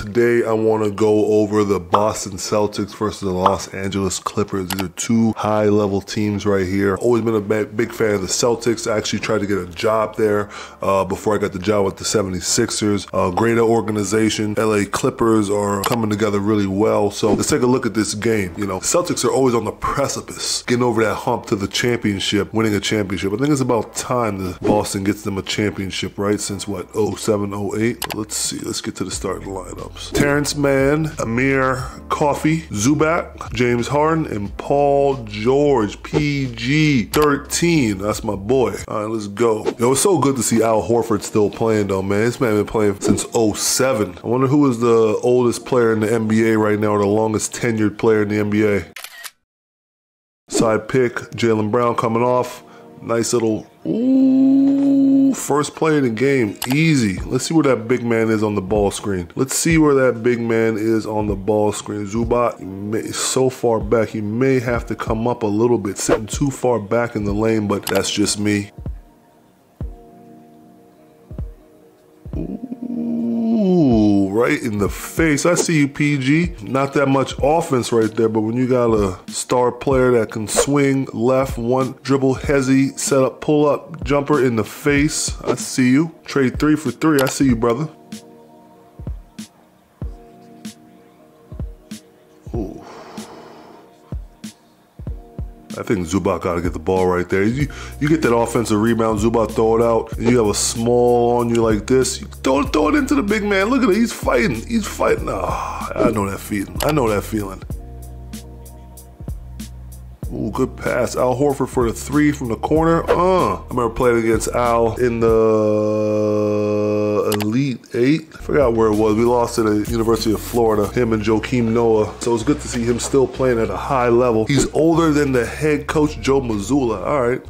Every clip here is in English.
Today I want to go over the Boston Celtics versus the Los Angeles Clippers. These are two high level teams right here. Always been a big fan of the Celtics. I actually tried to get a job there uh, before I got the job with the 76ers. Uh, greater organization. LA Clippers are coming together really well. So let's take a look at this game. You know, Celtics are always on the precipice, getting over that hump to the championship, winning a championship. I think it's about time that Boston gets them a championship, right? Since what, 07, 08? Let's see. Let's get to the starting Terance Mann, Amir Coffey, Zubac, James Harden, and Paul George, PG 13. That's my boy. All right, let's go. Yo, it's so good to see Al Horford still playing though, man. This man been playing since 07. I wonder who is the oldest player in the NBA right now or the longest tenured player in the NBA. Side pick, Jaylen Brown coming off. Nice little, ooh, first play of the game, easy. Let's see where that big man is on the ball screen. Let's see where that big man is on the ball screen. Zubac, may, so far back, he may have to come up a little bit, sitting too far back in the lane, but that's just me. Right in the face. I see you, PG. Not that much offense right there, but when you got a star player that can swing left, one dribble, hezzy, set up, pull up, jumper in the face, I see you. Trade three for three. I see you, brother. I think Zubac got to get the ball right there. You, you get that offensive rebound, Zubac throw it out, and you have a small on you like this. You throw, throw it into the big man. Look at it. He's fighting. He's fighting. Oh, I know that feeling. I know that feeling. Ooh, good pass. Al Horford for the three from the corner. Uh, I remember playing against Al in the Elite Eight. I forgot where it was. We lost to the University of Florida, him and Joakim Noah. So it's good to see him still playing at a high level. He's older than the head coach, Joe Mazzulla. All right.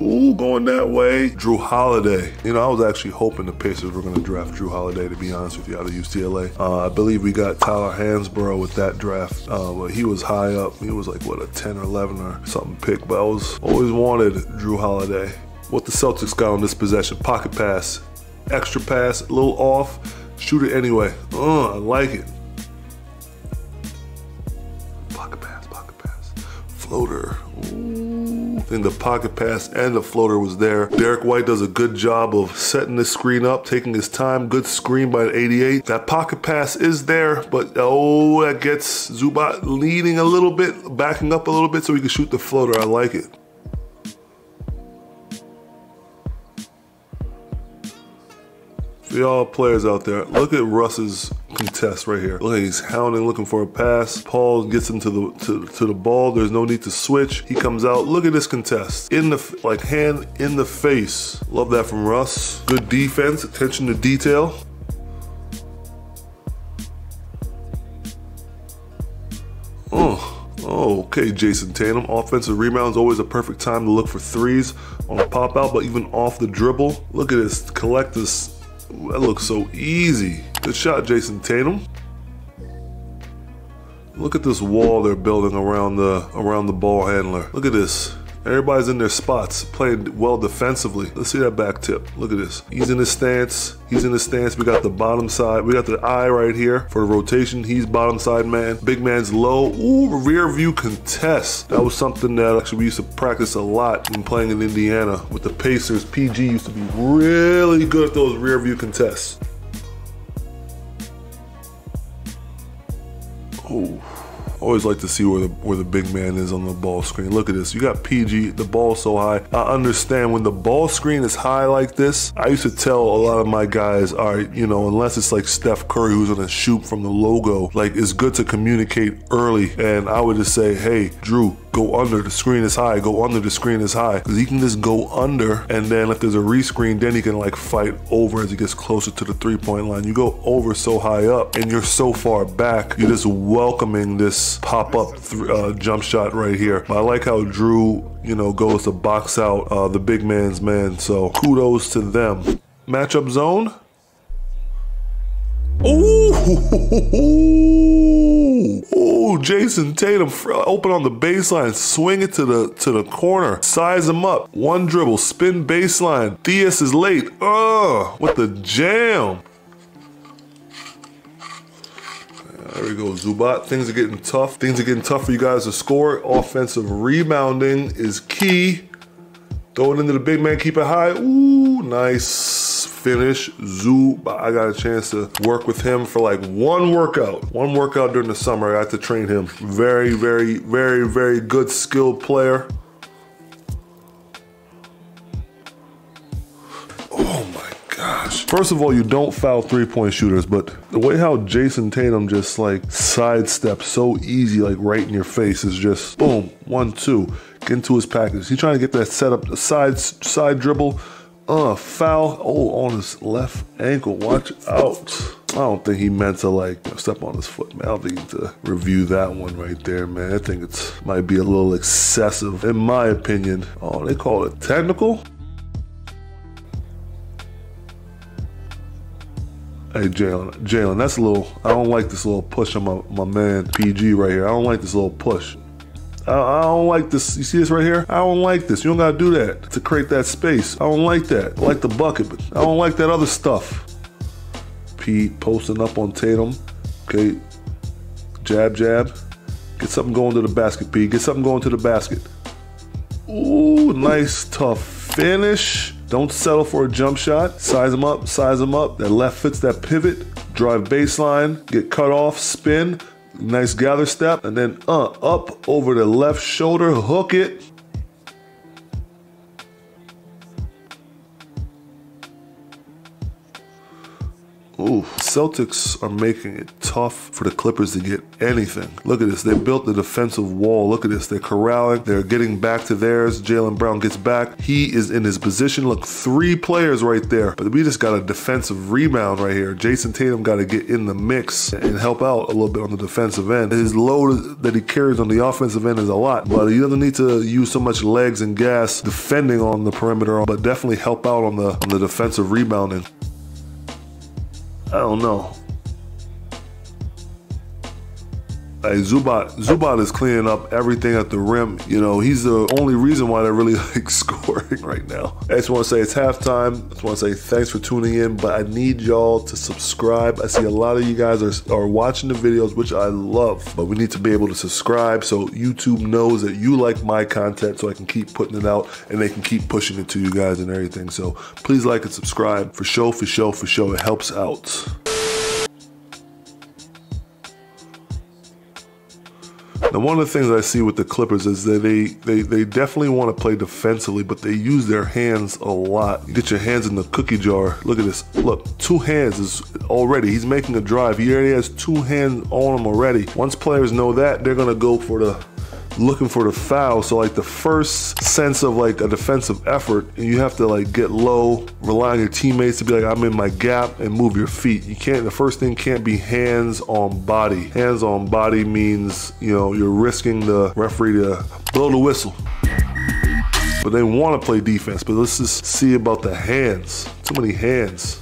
Ooh, going that way. Jrue Holiday. You know, I was actually hoping the Pacers were going to draft Jrue Holiday, to be honest with you, out of UCLA. Uh, I believe we got Tyler Hansbrough with that draft, uh, but he was high up. He was like, what, a 10 or 11 or something pick, but I was always wanted Jrue Holiday. What the Celtics got on this possession? Pocket pass, extra pass, a little off, shoot it anyway. Uh, I like it. Pocket pass, pocket pass. Floater. I think the pocket pass and the floater was there. Derrick White does a good job of setting the screen up, taking his time. Good screen by the 88. That pocket pass is there, but oh, that gets Zubac leaning a little bit, backing up a little bit so he can shoot the floater. I like it. For y'all players out there, look at Russ's contest right here. Look, he's hounding, looking for a pass. Paul gets into the to, to the ball. There's no need to switch. He comes out. Look at this contest. In the like hand in the face. Love that from Russ. Good defense, attention to detail. Oh. Oh, okay, Jayson Tatum. Offensive rebounds always a perfect time to look for threes on a pop out, but even off the dribble. Look at this. Collect this that looks so easy. Good shot, Jayson Tatum. Look at this wall they're building around the around the ball handler. Look at this. Everybody's in their spots, playing well defensively. Let's see that back tip. Look at this. He's in his stance. He's in his stance. We got the bottom side. We got the eye right here for the rotation. He's bottom side man. Big man's low. Ooh, rear view contest. That was something that actually we used to practice a lot when playing in Indiana with the Pacers. PG used to be really good at those rear view contests. Always like to see where the where the big man is on the ball screen. Look at this. You got PG, the ball so high. I understand when the ball screen is high like this, I used to tell a lot of my guys, all right, you know, unless it's like Steph Curry who's gonna shoot from the logo, like it's good to communicate early. And I would just say, hey, Jrue, go under. The screen is high. Go under. The screen is high. Because he can just go under, and then if there's a rescreen, then he can like fight over as he gets closer to the three point line. You go over so high up, and you're so far back. You're just welcoming this pop up uh, jump shot right here. I like how Jrue, you know, goes to box out uh, the big man's man. So kudos to them. Matchup zone. Ooh, ooh, Jayson Tatum open on the baseline, swing it to the to the corner, size him up, one dribble, spin baseline. Theus is late. Uh, with the jam. There we go, Zubac. Things are getting tough. Things are getting tough for you guys to score. Offensive rebounding is key. Throw it into the big man, keep it high. Ooh, nice finish. Zoo, I got a chance to work with him for like one workout. One workout during the summer. I got to train him. Very, very, very, very good skilled player. Oh my gosh. First of all, you don't foul three-point shooters, but the way how Jayson Tatum just like sidesteps so easy, like right in your face, is just boom, one, two get into his package. He's trying to get that set up, side, side dribble. Uh, foul. Oh, on his left ankle. Watch out. I don't think he meant to like step on his foot, man. I don't think he need to review that one right there, man. I think it might be a little excessive, in my opinion. Oh, they call it technical. Hey Jaylen, Jaylen, that's a little. I don't like this little push on my my man PG right here. I don't like this little push. I, don't like this. You see this right here? I don't like this. You don't gotta do that to create that space. I don't like that. I like the bucket, but I don't like that other stuff. Pete posting up on Tatum. Okay. Jab, jab. Get something going to the basket, Pete. Get something going to the basket. Ooh, nice tough finish. Don't settle for a jump shot. Size them up, size them up. That left fits that pivot. Drive baseline, get cut off, spin, Nice gather step, and then uh, up over the left shoulder, hook it. Ooh, Celtics are making it tough for the Clippers to get anything. Look at this. They built the defensive wall. Look at this. They're corralling. They're getting back to theirs. Jaylen Brown gets back. He is in his position. Look, three players right there. But we just got a defensive rebound right here. Jayson Tatum got to get in the mix and help out a little bit on the defensive end. His load that he carries on the offensive end is a lot, but he doesn't need to use so much legs and gas defending on the perimeter, but definitely help out on the on the defensive rebounding. I don't know. Hey, Zubat, Zubac is cleaning up everything at the rim. You know, he's the only reason why they're really like scoring right now. I just want to say it's halftime. I just want to say thanks for tuning in, but I need y'all to subscribe. I see a lot of you guys are, are watching the videos, which I love, but we need to be able to subscribe so YouTube knows that you like my content so I can keep putting it out and they can keep pushing it to you guys and everything. So please like and subscribe for show, for show, for show. It helps out. Now, one of the things I see with the Clippers is that they, they, they definitely want to play defensively, but they use their hands a lot. Get your hands in the cookie jar. Look at this. Look, two hands is already. He's making a drive. He already has two hands on him already. Once players know that, they're going to go for the looking for the foul. So like the first sense of like a defensive effort, and you have to like get low, rely on your teammates to be like, I'm in my gap and move your feet. You can't, the first thing can't be hands on body. Hands on body means, you know, you're risking the referee to blow the whistle. But they want to play defense, but let's just see about the hands. Too many hands.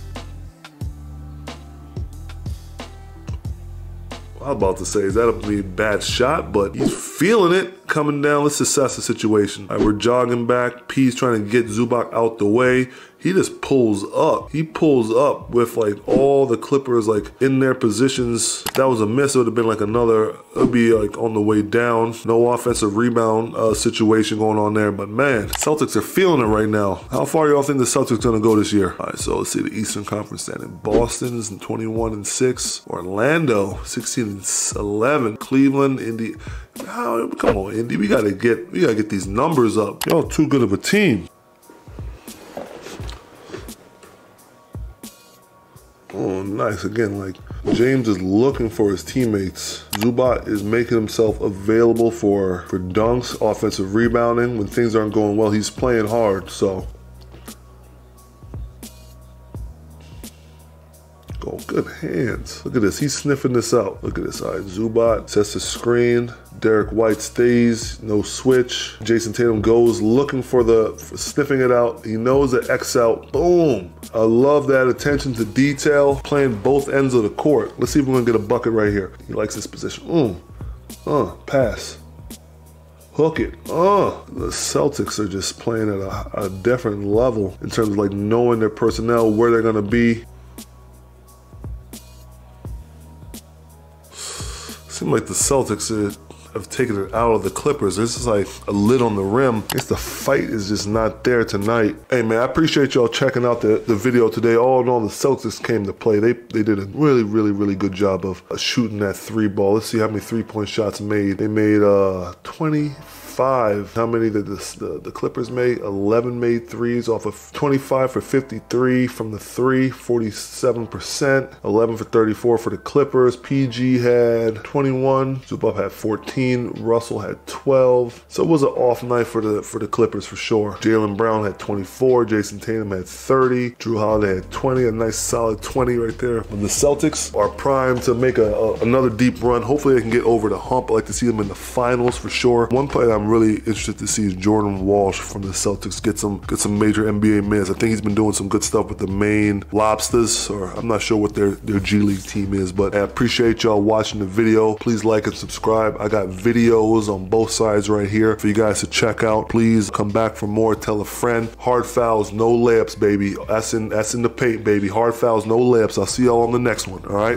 I was about to say, is that a bad shot? But he's feeling it coming down. Let's assess the situation. All right, we're jogging back. P's trying to get Zubac out the way he just pulls up. He pulls up with like all the Clippers like in their positions. That was a miss. It would have been like another, it would be like on the way down. No offensive rebound uh, situation going on there. But man, Celtics are feeling it right now. How far y'all think the Celtics gonna go this year? All right, so let's see the Eastern Conference standing. Boston's 21 and 6. Orlando 16 and 11. Cleveland, Indy. Oh, come on, Indy. We gotta get we gotta get these numbers up. Y'all too good of a team. Oh, nice. Again, like James is looking for his teammates. Zubac is making himself available for, for dunks, offensive rebounding. When things aren't going well, he's playing hard. So Good hands. Look at this. He's sniffing this out. Look at this. All right, Zubac sets the screen. Derrick White stays, no switch. Jayson Tatum goes looking for the, for sniffing it out. He knows the X out. Boom. I love that attention to detail, playing both ends of the court. Let's see if we're gonna get a bucket right here. He likes this position. Mm. Uh, pass. Hook it. Oh, the Celtics are just playing at a, a different level in terms of like knowing their personnel, where they're gonna be. Like the Celtics have taken it out of the Clippers. This is like a lid on the rim. I guess the fight is just not there tonight. Hey man, I appreciate y'all checking out the, the video today. All in all, the Celtics came to play. They they did a really, really, really good job of shooting that three ball. Let's see how many three point shots made. They made uh 20 five. How many did this, the, the Clippers make? 11 made threes off of 25 for 53 from the three, 47%. 11 for 34 for the Clippers. PG had 21. Zubac had 14. Russell had 12. So it was an off night for the for the Clippers for sure. Jaylen Brown had 24. Jayson Tatum had 30. Jrue Holiday had 20. A nice solid 20 right there. And the Celtics are primed to make a, a, another deep run. Hopefully they can get over the hump. I like to see them in the finals for sure. One play I'm really interested to see Jordan Walsh from the Celtics get some get some major NBA minutes. I think he's been doing some good stuff with the Maine Lobsters, or I'm not sure what their, their G League team is, but I appreciate y'all watching the video. Please like and subscribe. I got videos on both sides right here for you guys to check out. Please come back for more. Tell a friend. Hard fouls, no layups, baby. That's in that's in the paint, baby. Hard fouls, no layups. I'll see y'all on the next one. All right.